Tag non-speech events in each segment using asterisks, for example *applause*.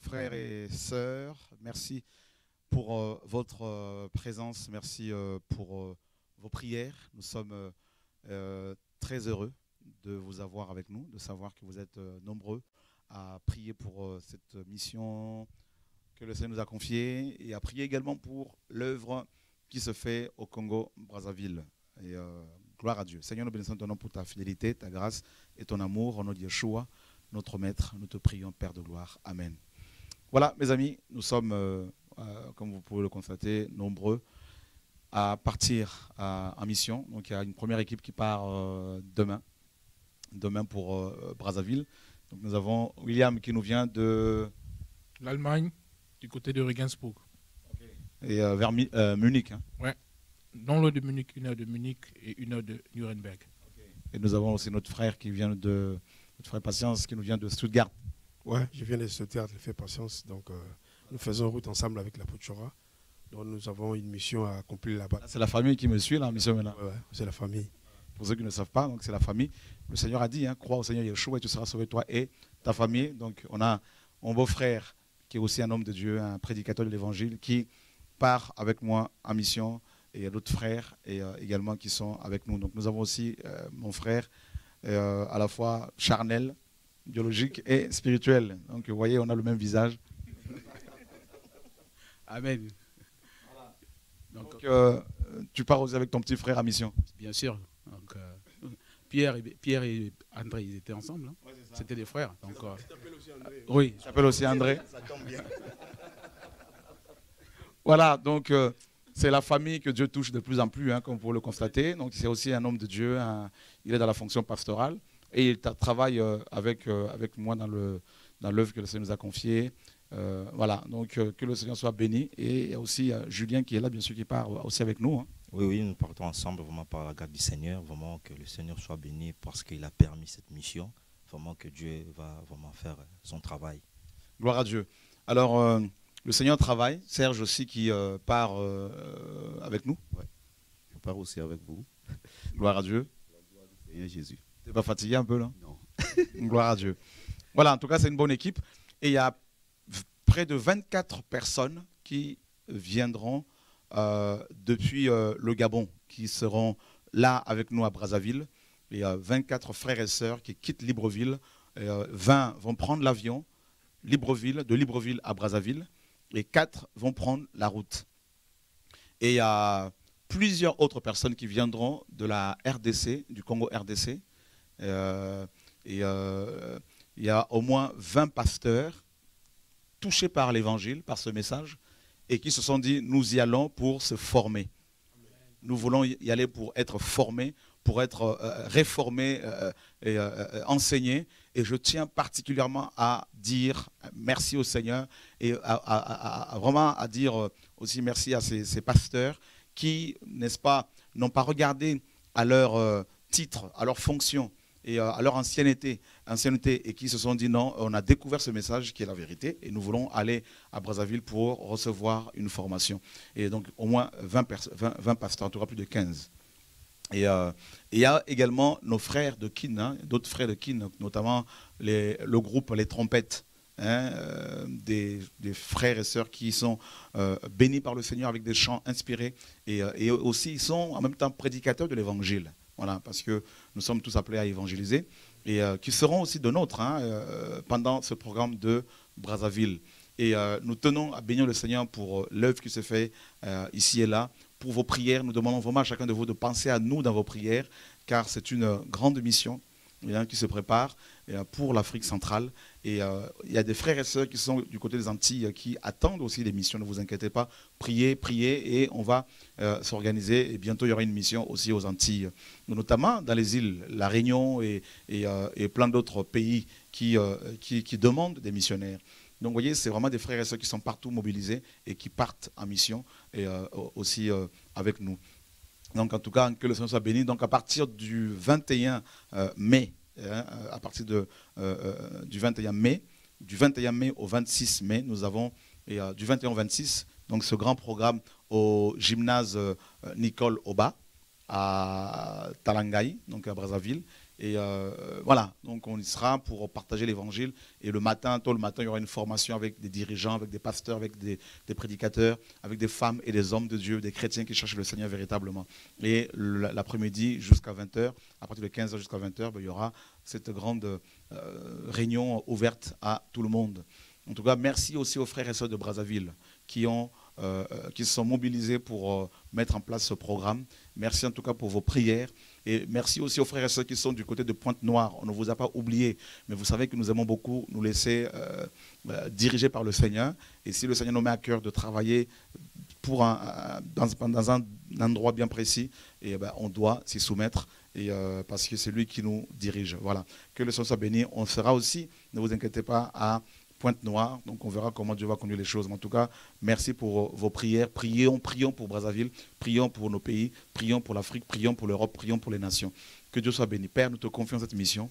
frères et sœurs. Merci pour euh, votre euh, présence. Merci euh, pour vos prières. Nous sommes très heureux de vous avoir avec nous, de savoir que vous êtes nombreux à prier pour cette mission que le Seigneur nous a confiée et à prier également pour l'œuvre qui se fait au Congo-Brazzaville. Et gloire à Dieu. Seigneur, nous bénissons ton nom pour ta fidélité, ta grâce et ton amour. Au nom de Yeshua, notre Maître, nous te prions, Père de gloire. Amen. Voilà, mes amis, nous sommes, euh, euh, comme vous pouvez le constater, nombreux à partir à- en mission. Donc, il y a une première équipe qui part euh, demain, demain pour Brazzaville. Donc, nous avons William qui nous vient de L'Allemagne, du côté de Regensburg. et, vers Mi- Munich. hein. Non loin de Munich, une heure de Munich et une heure de Nuremberg. Et nous avons aussi notre frère qui vient de notre frère Patience qui nous vient de Stuttgart. Ouais, je viens de ce théâtre, fait patience. Donc, euh, nous faisons route ensemble avec la Pochora. Donc, nous avons une mission à accomplir là-bas. Là, C'est la famille qui me suit là, en mission maintenant. Ouais, c'est la famille. Pour ceux qui ne savent pas, donc c'est la famille. Le Seigneur a dit, hein, crois au Seigneur Yeshua et tu seras sauvé toi et ta famille. Donc on a mon beau-frère qui est aussi un homme de Dieu, un prédicateur de l'Évangile, qui part avec moi en mission et il y a d'autres frères et, euh, également qui sont avec nous. Donc nous avons aussi euh, mon frère à la fois charnel, biologique et spirituel. Donc vous voyez, on a le même visage. *laughs* Amen. Donc, Donc euh, tu pars aussi avec ton petit frère en mission. bien sûr. Donc, euh, Pierre, et, Pierre et André, ils étaient ensemble. hein. C'était des frères. Donc, euh, oui, Il s'appelle aussi André. *laughs* Voilà, donc euh, c'est la famille que Dieu touche de plus en plus, hein, comme vous le constatez. Donc c'est aussi un homme de Dieu, il est dans la fonction pastorale et il tra- travaille euh, avec, euh, avec moi dans le dans l'œuvre que le Seigneur nous a confiée. Euh, voilà, donc euh, que le Seigneur soit béni. Et il y a aussi euh, Julien qui est là, bien sûr, qui part aussi avec nous. hein. Oui, oui, nous partons ensemble vraiment par la grâce du Seigneur. Vraiment que le Seigneur soit béni parce qu'il a permis cette mission. Vraiment que Dieu va vraiment faire son travail. Gloire à Dieu. Alors, euh, le Seigneur travaille. Serge aussi qui euh, part avec nous. Je pars aussi avec vous. Gloire à Dieu. Seigneur Jésus. T'es pas fatigué un peu là Non. *laughs* Gloire à Dieu. Voilà, en tout cas, c'est une bonne équipe. Et il y a près de 24 personnes qui viendront euh, depuis euh, le Gabon, qui seront là avec nous à Brazzaville. Il y a 24 frères et sœurs qui quittent Libreville. Et, euh, 20 vont prendre l'avion Libreville, de Libreville à Brazzaville. Et 4 vont prendre la route. Et il y a plusieurs autres personnes qui viendront de la RDC, du Congo RDC. Euh, euh, il y a au moins 20 pasteurs touchés par l'évangile, par ce message, et qui se sont dit, nous y allons pour se former. Nous voulons y aller pour être formés, pour être euh, réformés et enseignés. Et je tiens particulièrement à dire merci au Seigneur et vraiment à dire aussi merci à ces, pasteurs qui, n'est-ce pas, n'ont pas regardé à leur titre, à leur fonction et euh, à leur ancienneté, ancienneté et qui se sont dit non, on a découvert ce message qui est la vérité et nous voulons aller à Brazzaville pour recevoir une formation. Et donc au moins 20, pers- 20, 20 pasteurs, en tout cas plus de 15. Et euh, et il y a également nos frères de Kin, hein, d'autres frères de Kin, notamment le groupe Les Trompettes, hein, euh, des, frères et sœurs qui sont bénis par le Seigneur avec des chants inspirés et aussi ils sont en même temps prédicateurs de l'évangile. Voilà, parce que nous sommes tous appelés à évangéliser et euh, qui seront aussi de nôtres hein, euh, pendant ce programme de Brazzaville. Et euh, nous tenons à bénir le Seigneur pour l'œuvre qui se fait ici et là, pour vos prières. Nous demandons vraiment à chacun de vous de penser à nous dans vos prières, car c'est une grande mission hein, qui se prépare euh, pour l'Afrique centrale. Et euh, il y a des frères et sœurs qui sont du côté des Antilles euh, qui attendent aussi des missions. Ne vous inquiétez pas. Priez, priez, et on va euh, s'organiser. Et bientôt, il y aura une mission aussi aux Antilles, notamment dans les îles, La Réunion et, et, et plein d'autres pays qui, qui, qui demandent des missionnaires. Donc, vous voyez, c'est vraiment des frères et sœurs qui sont partout mobilisés et qui partent en mission et aussi avec nous. Donc, en tout cas, que le Seigneur soit béni. Donc, à partir du 21 euh, mai, à partir euh, euh, du 21 mai, du 21 mai au 26 mai, nous avons, et, euh, du 21 au 26, donc ce grand programme au gymnase euh, Nicole Oba à Talangaï, donc à Brazzaville. Et euh, voilà, donc on y sera pour partager l'évangile. Et le matin, tôt le matin, il y aura une formation avec des dirigeants, avec des pasteurs, avec des, prédicateurs, avec des femmes et des hommes de Dieu, des chrétiens qui cherchent le Seigneur véritablement. Et l'après-midi jusqu'à 20h, à partir de 15h jusqu'à 20h, ben, il y aura cette grande euh, réunion ouverte à tout le monde. En tout cas, merci aussi aux frères et sœurs de Brazzaville qui ont euh, qui se sont mobilisés pour mettre en place ce programme. Merci en tout cas pour vos prières. Et merci aussi aux frères et sœurs qui sont du côté de Pointe-Noire. On ne vous a pas oublié, mais vous savez que nous aimons beaucoup nous laisser euh, euh, diriger par le Seigneur. Et si le Seigneur nous met à cœur de travailler pour dans, un endroit bien précis, eh ben, on doit s'y soumettre. Et, euh, parce que c'est lui qui nous dirige. Voilà. Que le Seigneur soit béni. On sera aussi, ne vous inquiétez pas, Pointe-Noire. Donc on verra comment Dieu va conduire les choses. En tout cas, merci pour vos prières. Prions, prions pour Brazzaville, prions pour nos pays, prions pour l'Afrique, prions pour l'Europe, prions pour les nations. Que Dieu soit béni. Père, nous te confions cette mission.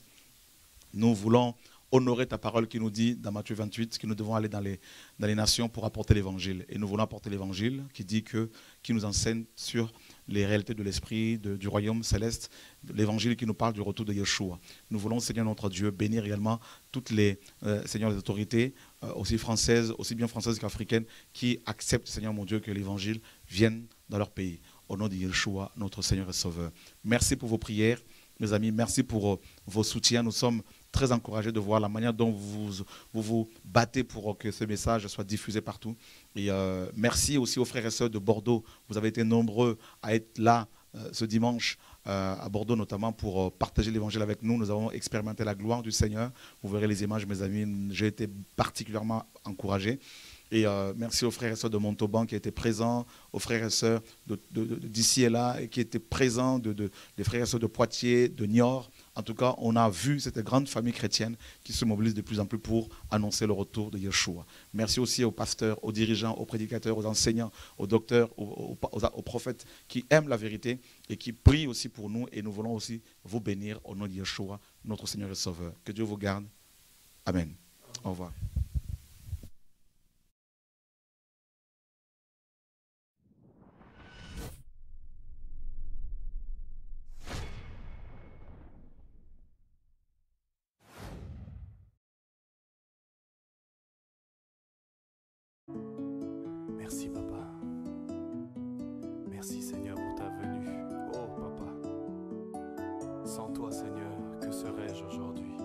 Nous voulons honorer ta parole qui nous dit dans Matthieu 28 que nous devons aller dans les, dans les nations pour apporter l'évangile. Et nous voulons apporter l'évangile qui dit que, qui nous enseigne sur les réalités de l'esprit, du royaume céleste, l'évangile qui nous parle du retour de Yeshua. Nous voulons, Seigneur notre Dieu, bénir également toutes les, euh, Seigneur, les autorités, euh, aussi françaises, aussi bien françaises qu'africaines, qui acceptent, Seigneur mon Dieu, que l'évangile vienne dans leur pays. Au nom de Yeshua, notre Seigneur et Sauveur. Merci pour vos prières, mes amis. Merci pour euh, vos soutiens. Nous sommes très encouragés de voir la manière dont vous vous, battez pour que ce message soit diffusé partout. Et euh, merci aussi aux frères et sœurs de Bordeaux. Vous avez été nombreux à être là euh, ce dimanche euh, à Bordeaux notamment pour partager l'évangile avec nous. Nous avons expérimenté la gloire du Seigneur. Vous verrez les images, mes amis. J'ai été particulièrement encouragé. Et merci aux frères et sœurs de Montauban qui étaient présents, aux frères et sœurs d'ici et là, et qui étaient présents, de, des frères et sœurs de Poitiers, de Niort, en tout cas, on a vu cette grande famille chrétienne qui se mobilise de plus en plus pour annoncer le retour de Yeshua. Merci aussi aux pasteurs, aux dirigeants, aux prédicateurs, aux enseignants, aux docteurs, aux, prophètes qui aiment la vérité et qui prient aussi pour nous. Et nous voulons aussi vous bénir au nom de Yeshua, notre Seigneur et Sauveur. Que Dieu vous garde. Amen. Au revoir. Sans toi, Seigneur, que serais-je aujourd'hui?